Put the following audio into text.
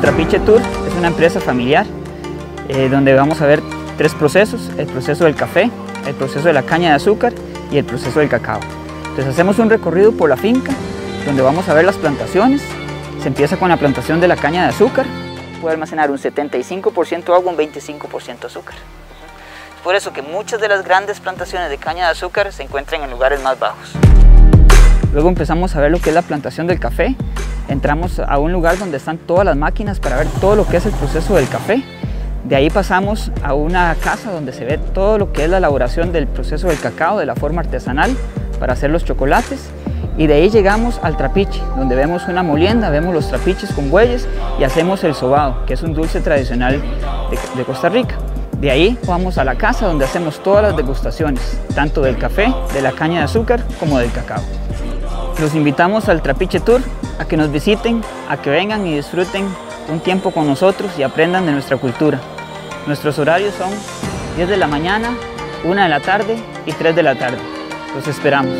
Trapiche Tour es una empresa familiar eh, donde vamos a ver tres procesos, el proceso del café, el proceso de la caña de azúcar y el proceso del cacao. Entonces hacemos un recorrido por la finca donde vamos a ver las plantaciones. Se empieza con la plantación de la caña de azúcar. Puede almacenar un 75% agua, un 25% azúcar. Es por eso que muchas de las grandes plantaciones de caña de azúcar se encuentran en lugares más bajos. Luego empezamos a ver lo que es la plantación del café. Entramos a un lugar donde están todas las máquinas para ver todo lo que es el proceso del café. De ahí pasamos a una casa donde se ve todo lo que es la elaboración del proceso del cacao de la forma artesanal para hacer los chocolates. Y de ahí llegamos al trapiche, donde vemos una molienda, vemos los trapiches con bueyes y hacemos el sobado, que es un dulce tradicional de, de Costa Rica. De ahí vamos a la casa donde hacemos todas las degustaciones, tanto del café, de la caña de azúcar como del cacao. Los invitamos al Trapiche Tour, a que nos visiten, a que vengan y disfruten un tiempo con nosotros y aprendan de nuestra cultura. Nuestros horarios son 10 de la mañana, 1 de la tarde y 3 de la tarde. Los esperamos.